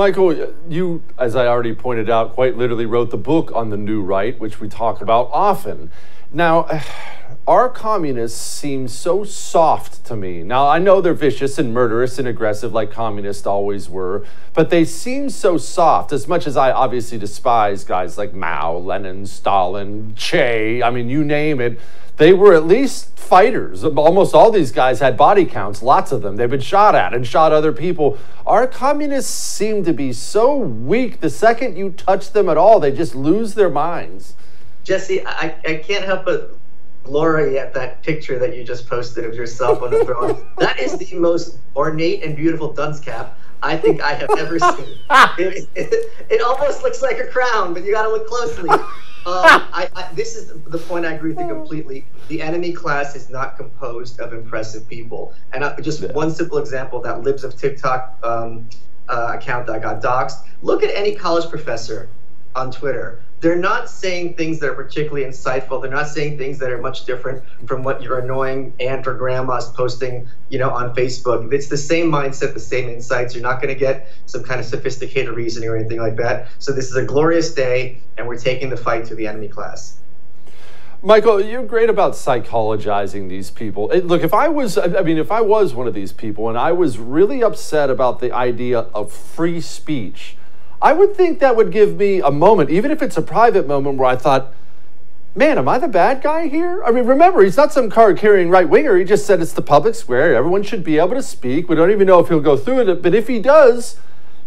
Michael, you, as I already pointed out, quite literally wrote the book on the new right, which we talk about often. Now, our communists seem so soft to me. Now, I know they're vicious and murderous and aggressive like communists always were, but they seem so soft, as much as I obviously despise guys like Mao, Lenin, Stalin, Che, I mean, you name it. They were at least fighters. Almost all these guys had body counts, lots of them. They've been shot at and shot other people. Our communists seem to be so weak. The second you touch them at all, they just lose their minds. Jesse, I, I can't help but glory at that picture that you just posted of yourself on the throne. that is the most ornate and beautiful dunce cap I think I have ever seen. It, it, it, almost looks like a crown, but you got to look closely. Uh, I, I, this is the point I agree with you completely. The enemy class is not composed of impressive people. And I, just yeah. one simple example that Libs of TikTok um, uh, account that I got doxxed. Look at any college professor on Twitter they're not saying things that are particularly insightful. They're not saying things that are much different from what your annoying aunt or grandma's posting, you know, on Facebook. It's the same mindset, the same insights. You're not going to get some kind of sophisticated reasoning or anything like that. So this is a glorious day, and we're taking the fight to the enemy class. Michael, you're great about psychologizing these people. Look, if I was, I mean, if I was one of these people and I was really upset about the idea of free speech, I would think that would give me a moment, even if it's a private moment, where I thought, man, am I the bad guy here? I mean, remember, he's not some card carrying right winger. He just said it's the public square. Everyone should be able to speak. We don't even know if he'll go through it, but if he does,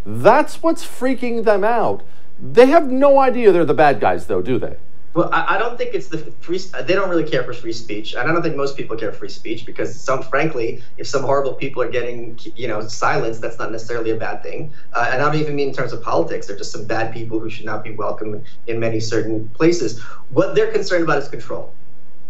that's what's freaking them out. They have no idea they're the bad guys, though, do they? Well, I, I, don't think it's the free. They don't really care for free speech, and I don't think most people care for free speech because some, frankly, if some horrible people are getting, you know, silenced, that's not necessarily a bad thing. Uh, and I don't even mean in terms of politics. They're just some bad people who should not be welcome in many certain places. What they're concerned about is control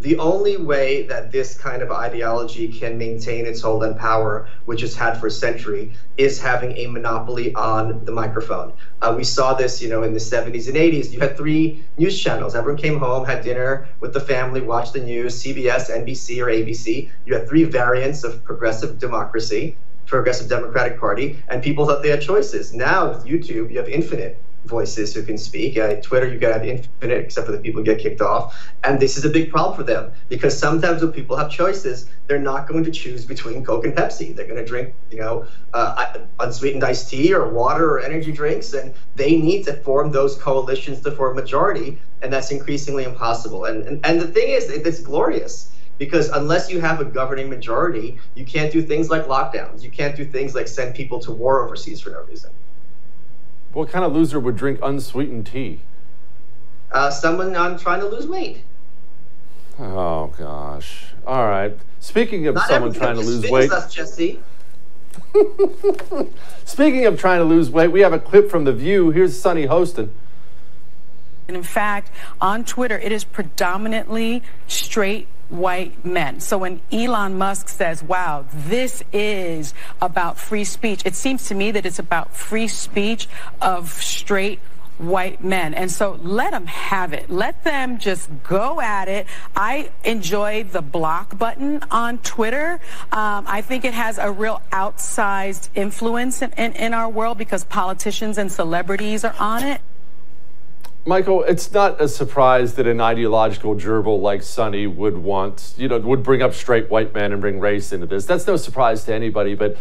the only way that this kind of ideology can maintain its hold on power, which it's had for a century, is having a monopoly on the microphone. Uh, we saw this, you know, in the 70s and 80s. You had three news channels. Everyone came home, had dinner with the family, watched the news, CBS, NBC, or ABC. You had three variants of progressive democracy, progressive Democratic Party, and people thought they had choices. Now with YouTube, you have infinite voices who can speak. Uh, Twitter, you have infinite, except for the people who get kicked off. And this is a big problem for them because sometimes when people have choices, they're not going to choose between Coke and Pepsi. They're going to drink, you know, uh, unsweetened iced tea or water or energy drinks, and they need to form those coalitions to form a majority, and that's increasingly impossible. And and, and the thing is, it's glorious because unless you have a governing majority, you can't do things like lockdowns. You can't do things like send people to war overseas for no reason. What kind of loser would drink unsweetened tea? Uh, someone I'm trying to lose weight. Oh gosh. All right. Speaking of Not someone trying to lose weight, us, Jesse. Speaking of trying to lose weight, we have a clip from The View. Here's Sunny Hostin. And in fact, on Twitter, it is predominantly straight white men. So when Elon Musk says, wow, this is about free speech, it seems to me that it's about free speech of straight white men. And so let them have it. Let them just go at it. I enjoy the block button on Twitter. Um, I think it has a real outsized influence in, in, in our world because politicians and celebrities are on it. Michael, it's not a surprise that an ideological gerbil like Sunny would want, you know, would bring up straight white men and bring race into this. That's no surprise to anybody, but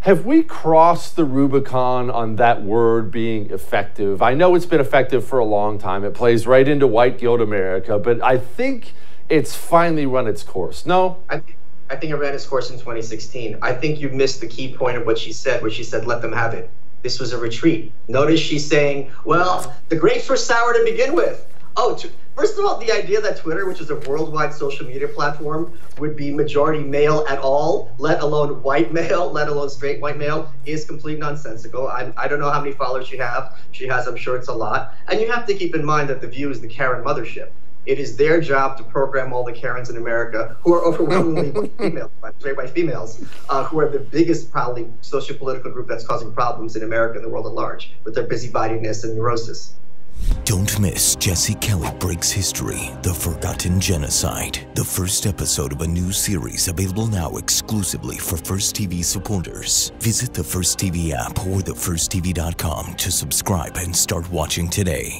have we crossed the Rubicon on that word being effective? I know it's been effective for a long time. It plays right into white guilt America, but I think it's finally run its course. No? I, I think it ran its course in 2016. I think you missed the key point of what she said, where she said, let them have it. This was a retreat. Notice she's saying, well, the grapes were sour to begin with. Oh, first of all, the idea that Twitter, which is a worldwide social media platform, would be majority male at all, let alone white male, let alone straight white male, is complete nonsensical. I, I don't know how many followers she have. She has, I'm sure it's a lot. And you have to keep in mind that The View is the Karen mothership. It is their job to program all the Karens in America, who are overwhelmingly female, very by females, uh, who are the biggest probably social political group that's causing problems in America and the world at large with their busybodiness and neurosis. Don't miss Jesse Kelly Breaks History The Forgotten Genocide, the first episode of a new series available now exclusively for First TV supporters. Visit the First TV app or thefirsttv.com to subscribe and start watching today.